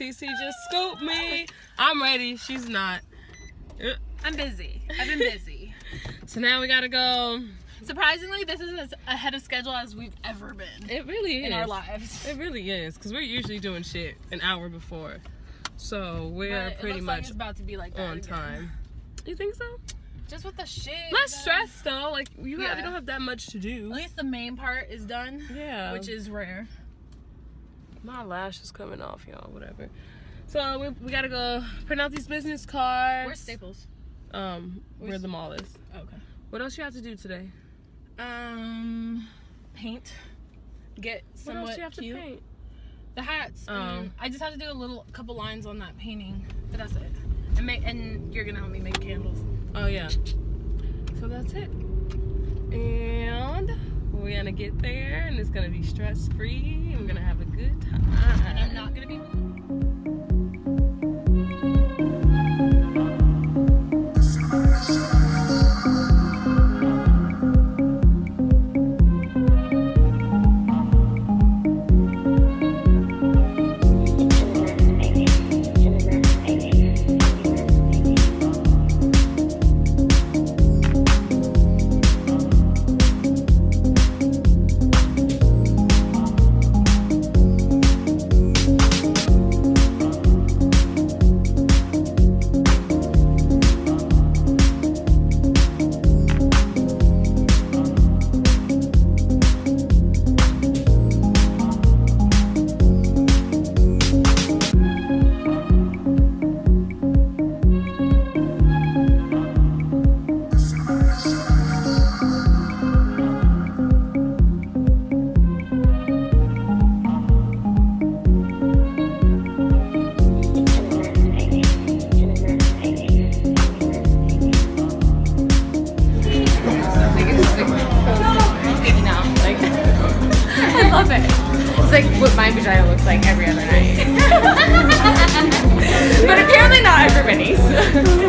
Cece just scooped me. I'm ready. She's not. I'm busy. I've been busy. So now we gotta go. Surprisingly, this is as ahead of schedule as we've ever been It really is. in our lives. It really is, because we're usually doing shit an hour before. So we're But pretty like much it's about to be like on again. time. You think so? Just with the shit. Less though. stress though. Like you, have, you don't have that much to do. At least the main part is done, Yeah. which is rare. My lash is coming off, y'all. Whatever. So we, we gotta go print out these business cards. Where's Staples? Um, where the mall is. Okay. What else you have to do today? Um, paint. Get some. What else you have cute. to paint? The hats. Oh. Um, I just have to do a little couple lines on that painting, but that's it. And make and you're gonna help me make candles. Oh yeah. So that's it. And we're gonna get there, and it's gonna be stress free. We're gonna have a good time. It's like what my vagina looks like every other night. but apparently not everybody's.